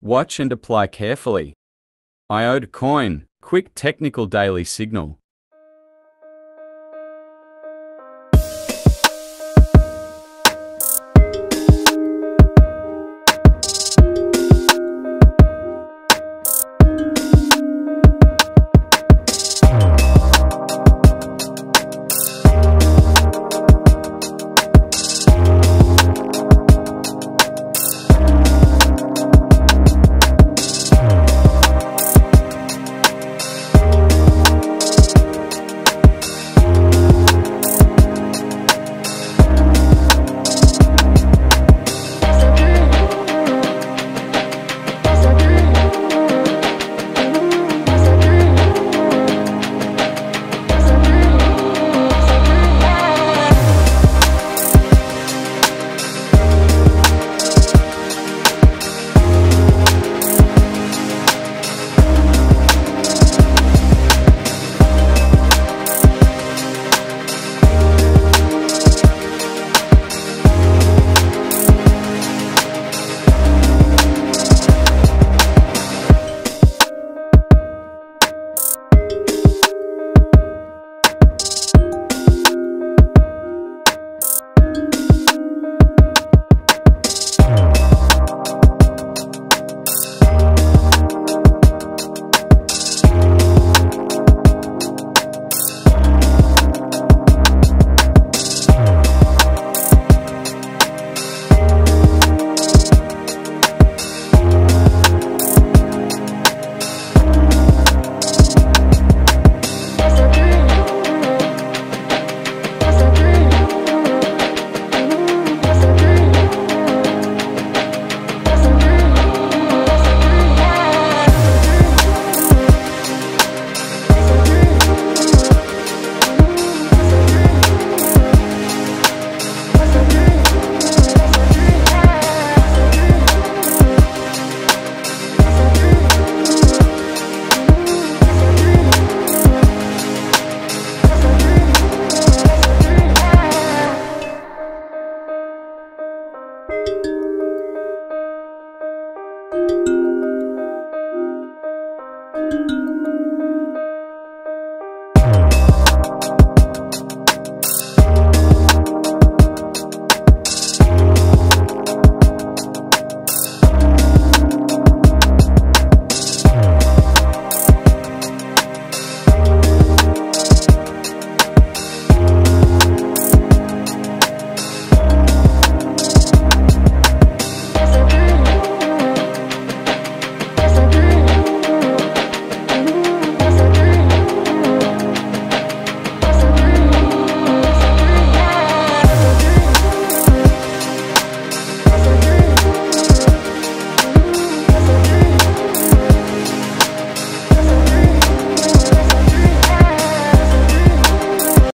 Watch and apply carefully. Iota coin, quick technical daily signal. Música